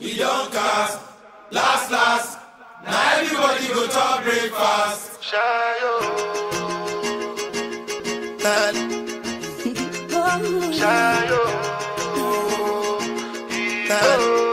e don cast last last na everybody go chop breakfast. Shayo, shayo, shayo. ṣayo.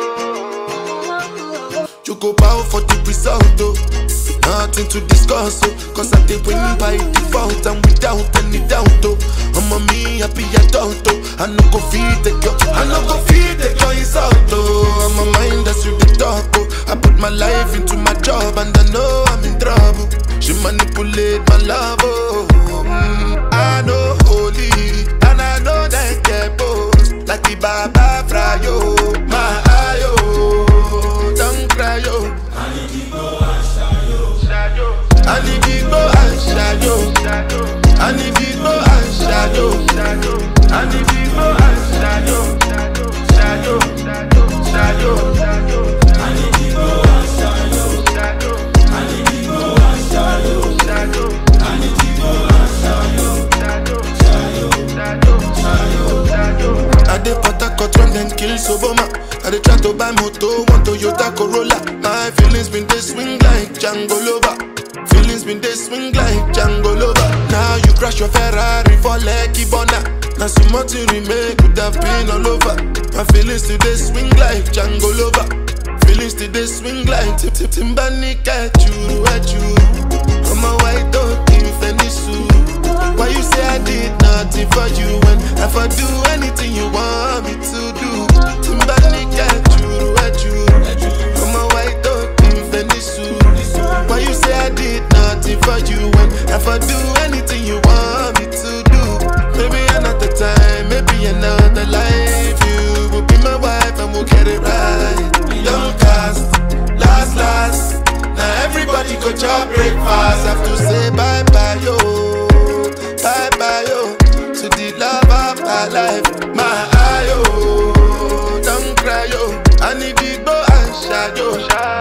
choco bow for the result o. Oh. Nothing to discuss, oh, cause I did win by default and without any doubt, oh. I'm a me happy adult, oh. I no go feed the girl, I no go feed the girl insult, oh. I'm a mind that's you the talk, oh. I put my life into my job and I know I'm in trouble. She manipulate my love, oh. Mm, I know. buy moto, one Toyota Corolla. My feelings been they swing like Django Lover. Feelings been they swing like Django Lover. Now you crash your Ferrari for Lucky Bonner. Now so much you remake could have been all over. My feelings today swing like Django Lover. Feelings today swing like Tip Tip Timbani catch you catch you. shadow.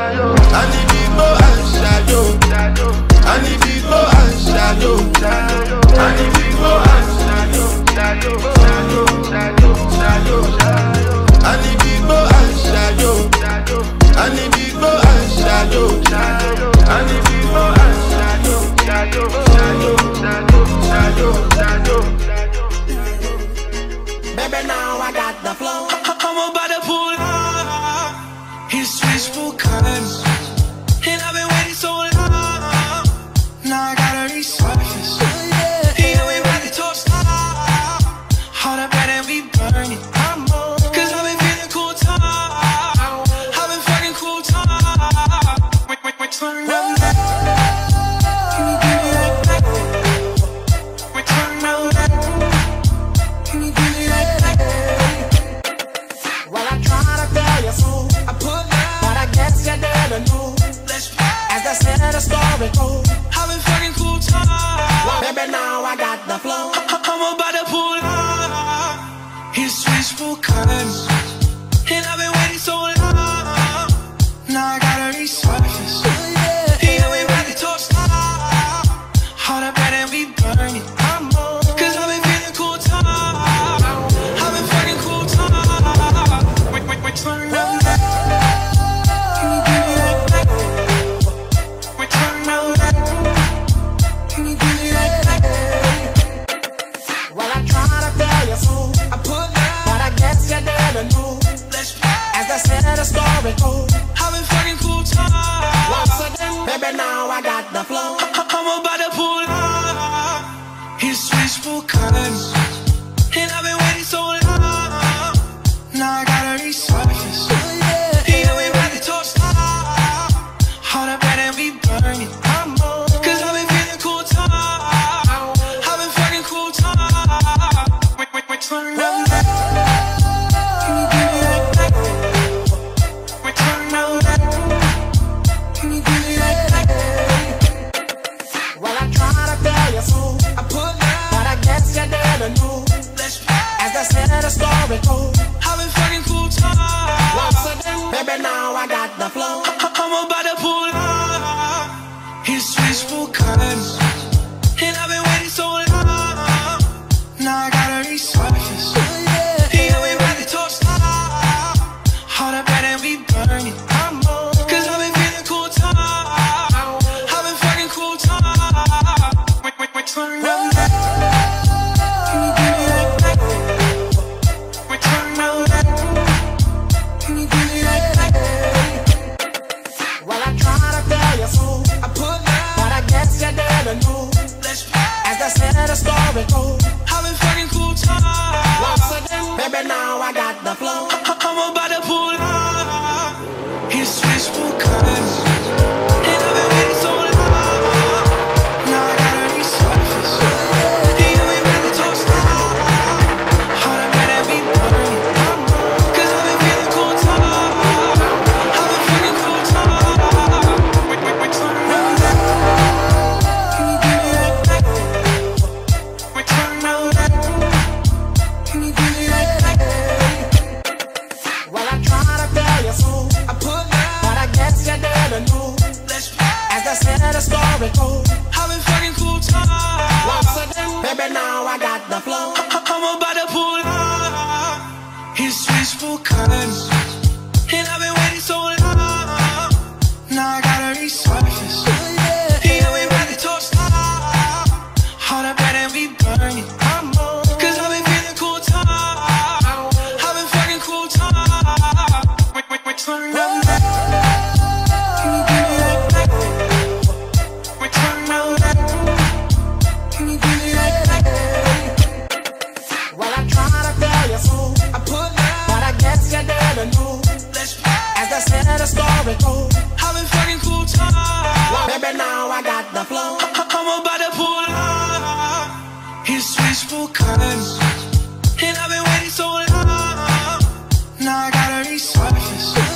turn around. Baby, now I got the flow. blow. Baby, now I got the flow. fucking cool time. Baby, now I got the flow. I'm about to pull up. His sweet smoke, and I've been waiting so long. Now I gotta resurface.